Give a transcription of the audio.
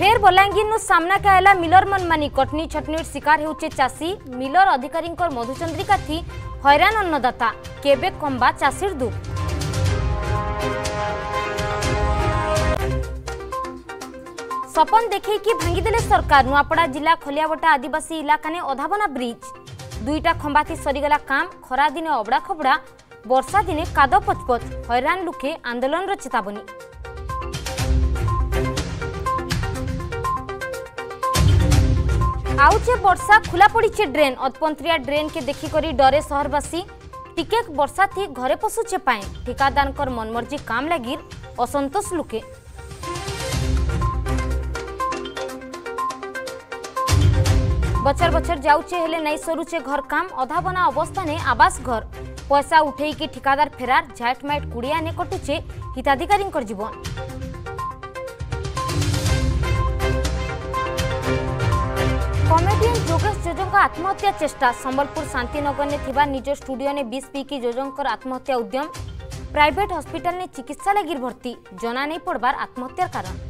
ফের বলাঙ্গীরু সামনাকা হল মিলর মনমানি কটনি ছটনির শিকার হেউছে চাষী মিলর অধিকারীঙ্কর মধুচন্দ্রিকা থি হয়রান অন্নদাতা কেবে কম্বা চাষীর দুঃখ সপন দেখেইকি ভাঙ্গিদেলে সরকার নুয়াপড়া জেলা খলিয়াবটা আদিবাসী ইলাকানে অধাবনা ব্রিজ দুইটা খম্বাতি সরিগলা কাম খরা দিনে অবড়া খবড়া বর্ষা দিনে কাদ পচপচ হয়রান লুকে আন্দোলনর চেতাবনী आउचे बर्षा खुला पड़ी ड्रेन अधपंत्रिया ड्रेन के देखिक डरे सहरवासी टिके बर्षा थी घरे पशुचे पाए ठिकादान मनमर्जी काम लगी असंतोष लुके। बचर बचर जाऊचे हेले नहीं सरुचे घर काम अधा बना अवस्था ने आवास घर। पैसा उठे कि ठिकादार फेरार झाटमाइट कुड़िया ने कटुचे हिताधिकारी जीवन। ଯୋଜଙ୍କ ଆତ୍ମହତ୍ୟା ଚେଷ୍ଟା ସମ୍ବଲପୁର ଶାନ୍ତିନଗରରେ ଥିବା ନିଜ ଷ୍ଟୁଡିଓରେ ବିଷ ପିଇକି ଯୋଜଙ୍କର ଆତ୍ମହତ୍ୟା ଉଦ୍ୟମ ପ୍ରାଇଭେଟ ହସ୍ପିଟାଲରେ ଚିକିତ୍ସା ଲାଗି ଭର୍ତ୍ତି ଜଣା ନେଇ ପଡ଼ବାର ଆତ୍ମହତ୍ୟାର କାରଣ